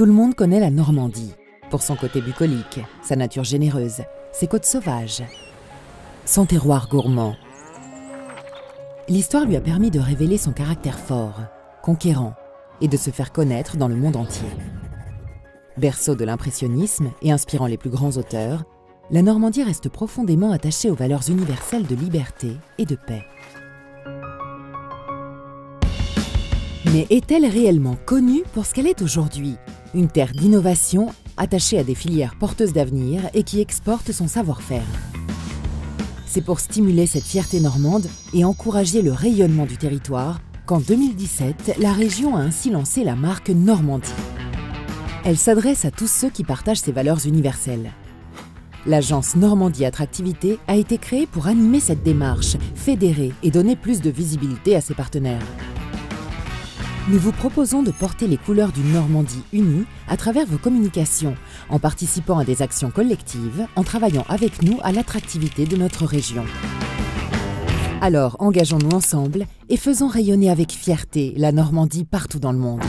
Tout le monde connaît la Normandie, pour son côté bucolique, sa nature généreuse, ses côtes sauvages, son terroir gourmand. L'histoire lui a permis de révéler son caractère fort, conquérant, et de se faire connaître dans le monde entier. Berceau de l'impressionnisme et inspirant les plus grands auteurs, la Normandie reste profondément attachée aux valeurs universelles de liberté et de paix. Mais est-elle réellement connue pour ce qu'elle est aujourd'hui? Une terre d'innovation attachée à des filières porteuses d'avenir et qui exporte son savoir-faire. C'est pour stimuler cette fierté normande et encourager le rayonnement du territoire qu'en 2017, la région a ainsi lancé la marque Normandie. Elle s'adresse à tous ceux qui partagent ses valeurs universelles. L'agence Normandie Attractivité a été créée pour animer cette démarche, fédérer et donner plus de visibilité à ses partenaires nous vous proposons de porter les couleurs d'une Normandie unie à travers vos communications, en participant à des actions collectives, en travaillant avec nous à l'attractivité de notre région. Alors engageons-nous ensemble et faisons rayonner avec fierté la Normandie partout dans le monde.